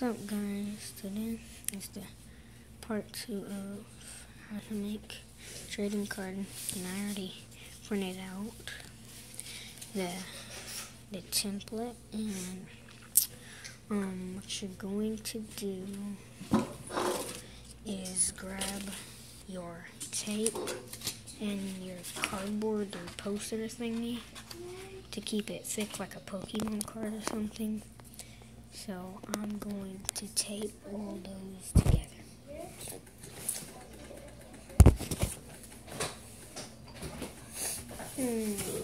What's up guys, today is the part 2 of how to make trading card and I already printed out the the template and um, what you're going to do is grab your tape and your cardboard or poster thingy to keep it thick like a Pokemon card or something. So I'm going to tape all those together. Hmm.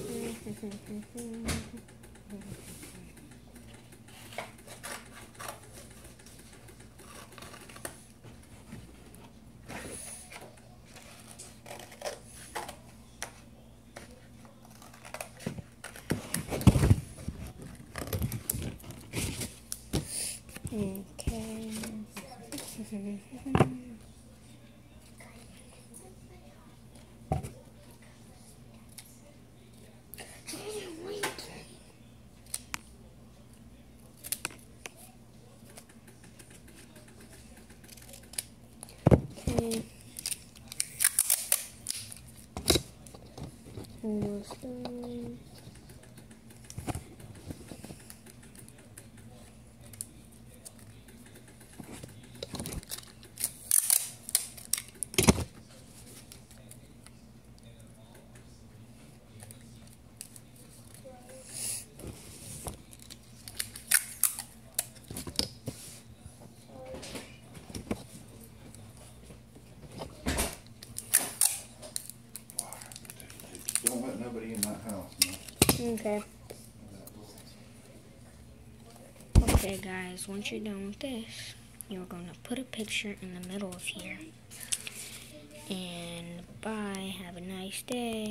Okay. Okay. Almost done. Don't let nobody in that house, no. Okay. Okay guys, once you're done with this, you're gonna put a picture in the middle of here. And bye, have a nice day.